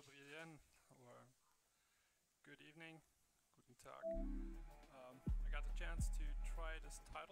Or good evening, guten Tag. Um, I got the chance to try this title.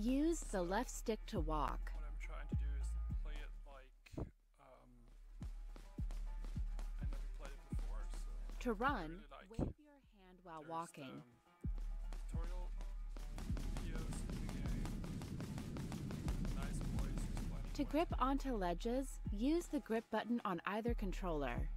Use the left stick to walk. What I'm trying to do is play it like um, I never played it before. So To run, really like- wave your hand while there's walking. um, tutorial videos in the game. Nice To grip onto ledges, use the grip button on either controller.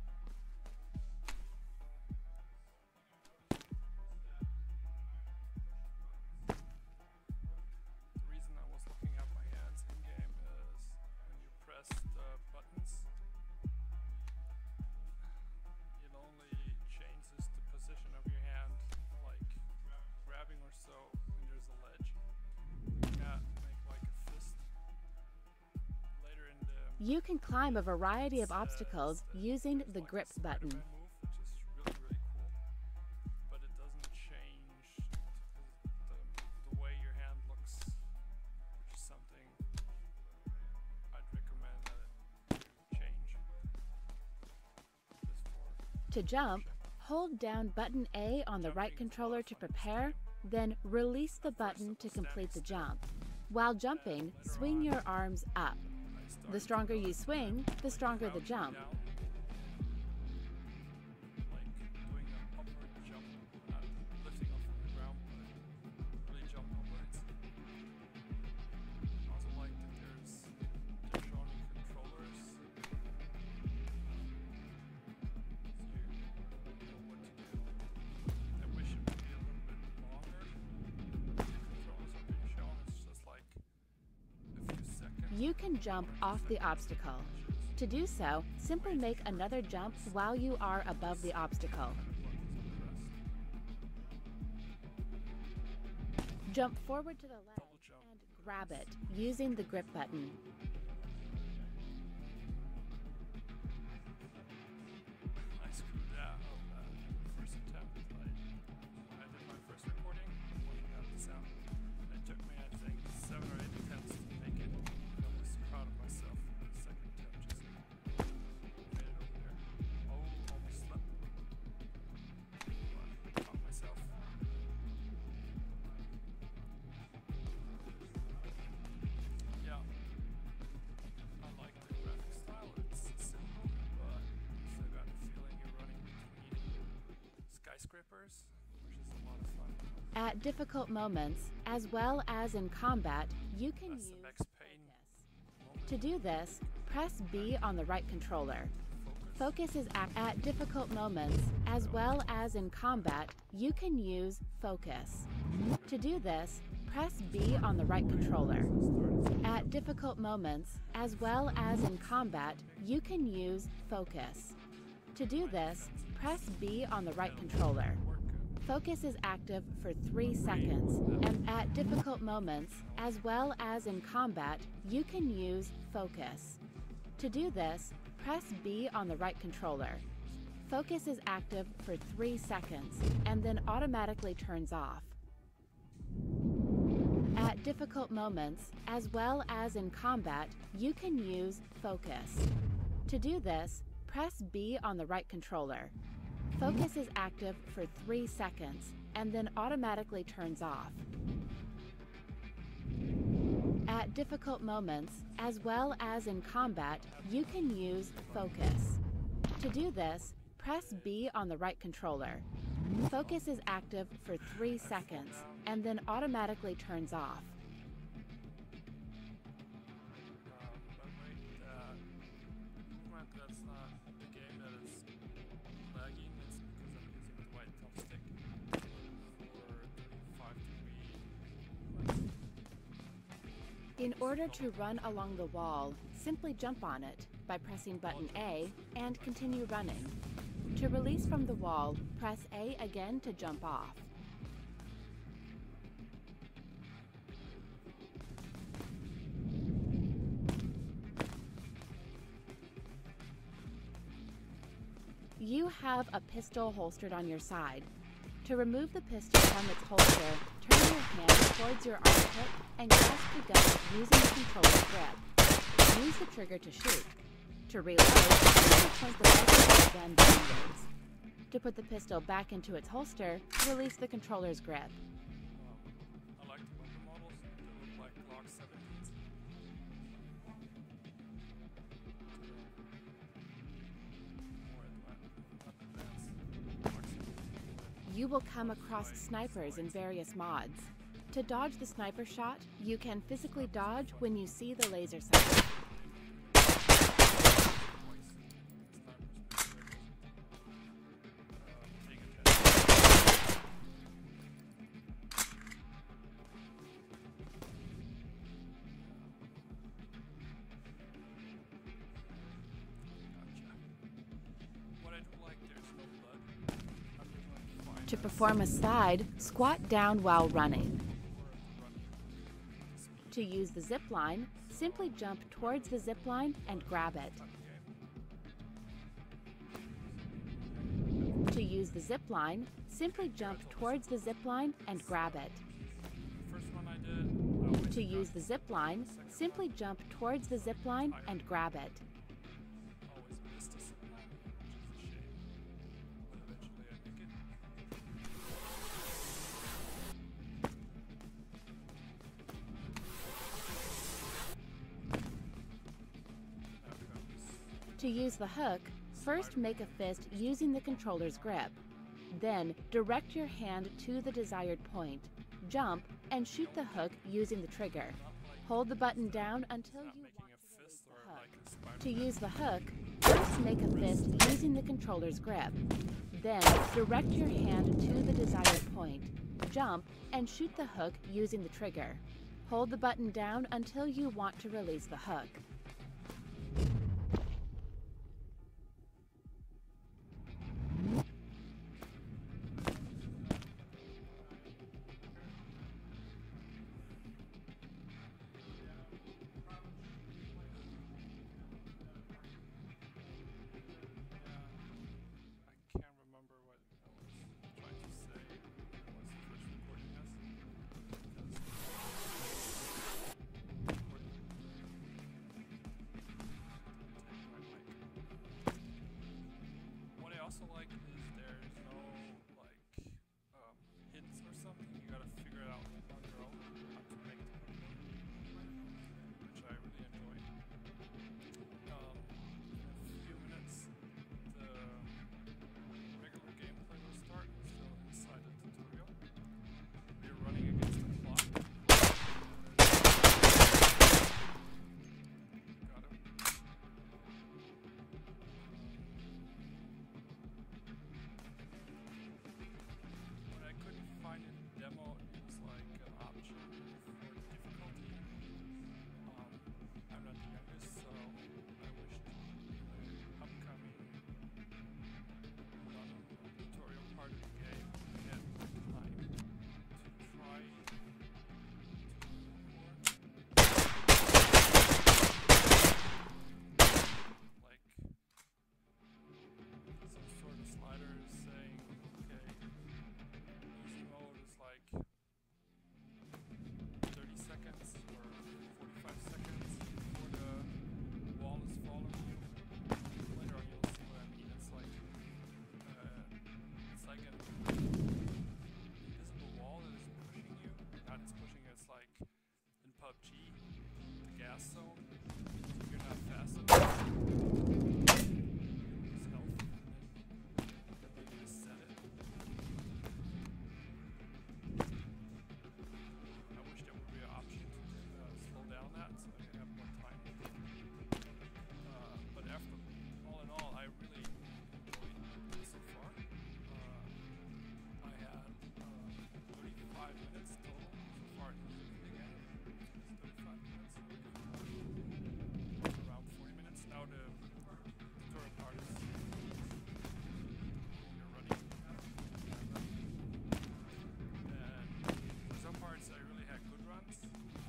You can climb a variety of obstacles using the grip button. To jump, hold down button A on the right controller to prepare, then release the button to complete the jump. While jumping, swing your arms up. The stronger you swing, the stronger the jump. You can jump off the obstacle. To do so, simply make another jump while you are above the obstacle. Jump forward to the ledge and grab it using the grip button. Skyscrapers, which is a lot of fun. At difficult moments, as well as in combat, you can That's use. To do this, press B on the right controller. Focus. Focus is at, at difficult moments, as well as in combat, you can use focus. To do this, press B on the right controller. At difficult moments, as well as in combat, you can use focus. To do this, press B on the right controller. Focus is active for three seconds, and at difficult moments, as well as in combat, you can use focus. To do this, press B on the right controller. Focus is active for three seconds and then automatically turns off. At difficult moments, as well as in combat, you can use focus. To do this, press B on the right controller. Focus is active for three seconds and then automatically turns off. At difficult moments, as well as in combat, you can use focus. To do this, press B on the right controller. Focus is active for three seconds and then automatically turns off. In order to run along the wall, simply jump on it by pressing button A and continue running. To release from the wall, press A again to jump off. You have a pistol holstered on your side. To remove the pistol from its holster, turn your hand towards your armpit and grasp the gun using the controller's grip. Use the trigger to shoot. To reload, point the muzzle gun downwards. To put the pistol back into its holster, release the controller's grip. You will come across snipers in various mods. To dodge the sniper shot, you can physically dodge when you see the laser sight. To perform a slide, squat down while running. To use the zip line, simply jump towards the zip line and grab it. To use the zip line, simply jump towards the zip line and grab it. To use the zip line, simply jump towards the zip line and grab it. To use the hook, first make a fist using the controller's grip. Then direct your hand to the desired point, jump, and shoot the hook using the trigger. Hold the button down until you want to release the hook. To use the hook, first make a fist using the controller's grip. Then direct your hand to the desired point, jump, and shoot the hook using the trigger. Hold the button down until you want to release the hook. drums.